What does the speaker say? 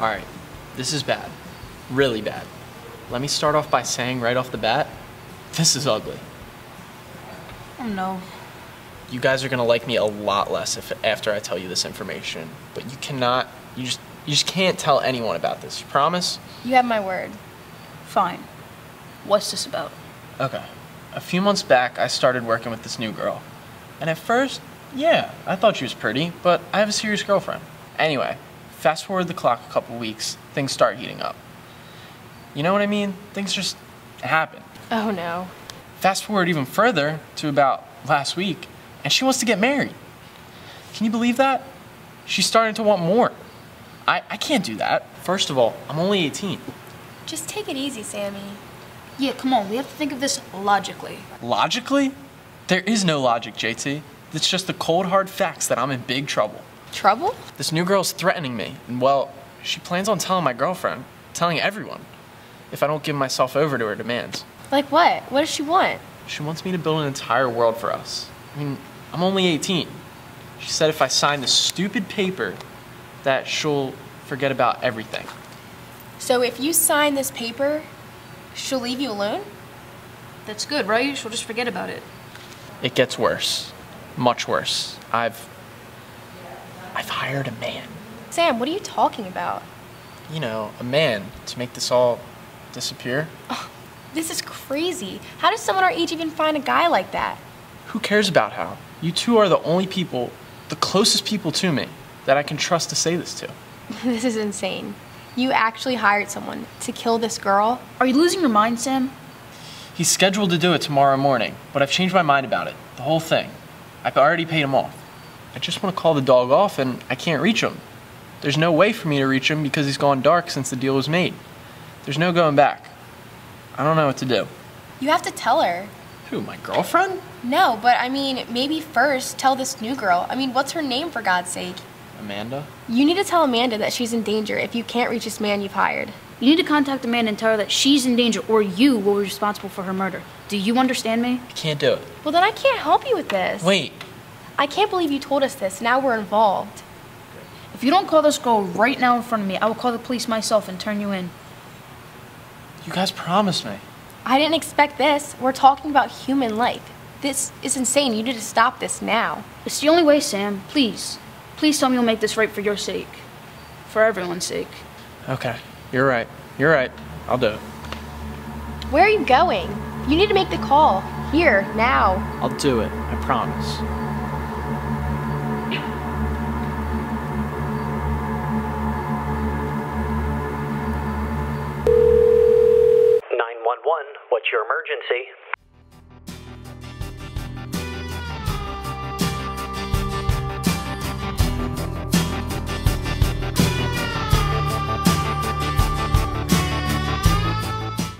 All right, this is bad. Really bad. Let me start off by saying right off the bat, this is ugly. Oh no. You guys are gonna like me a lot less if after I tell you this information. But you cannot, you just, you just can't tell anyone about this. You promise? You have my word. Fine. What's this about? Okay. A few months back, I started working with this new girl. And at first, yeah, I thought she was pretty, but I have a serious girlfriend. Anyway, fast forward the clock a couple weeks, things start heating up. You know what I mean? Things just happen. Oh no. Fast forward even further to about last week, and she wants to get married. Can you believe that? She's starting to want more. I, I can't do that. First of all, I'm only 18. Just take it easy, Sammy. Yeah, come on. We have to think of this logically. Logically? There is no logic, JT. It's just the cold hard facts that I'm in big trouble. Trouble? This new girl's threatening me, and well, she plans on telling my girlfriend, telling everyone, if I don't give myself over to her demands. Like what? What does she want? She wants me to build an entire world for us. I mean, I'm only 18. She said if I sign this stupid paper, that she'll forget about everything. So if you sign this paper, she'll leave you alone? That's good, right? She'll just forget about it. It gets worse. Much worse. I've. I've hired a man. Sam, what are you talking about? You know, a man to make this all disappear. This is crazy. How does someone our age even find a guy like that? Who cares about how? You two are the only people, the closest people to me, that I can trust to say this to. this is insane. You actually hired someone to kill this girl? Are you losing your mind, Sam? He's scheduled to do it tomorrow morning, but I've changed my mind about it. The whole thing. I've already paid him off. I just want to call the dog off and I can't reach him. There's no way for me to reach him because he's gone dark since the deal was made. There's no going back. I don't know what to do. You have to tell her. Who, my girlfriend? No, but I mean, maybe first tell this new girl. I mean, what's her name for God's sake? Amanda? You need to tell Amanda that she's in danger if you can't reach this man you've hired. You need to contact Amanda and tell her that she's in danger or you will be responsible for her murder. Do you understand me? I can't do it. Well, then I can't help you with this. Wait, I can't believe you told us this. Now we're involved. If you don't call this girl right now in front of me, I will call the police myself and turn you in. you guys promised me. I didn't expect this. We're talking about human life. This is insane. You need to stop this now. It's the only way, Sam. Please. Please tell me you'll make this right for your sake. For everyone's sake. Okay, you're right. You're right. I'll do it. Where are you going? You need to make the call. Here, now. I'll do it. I promise. your emergency.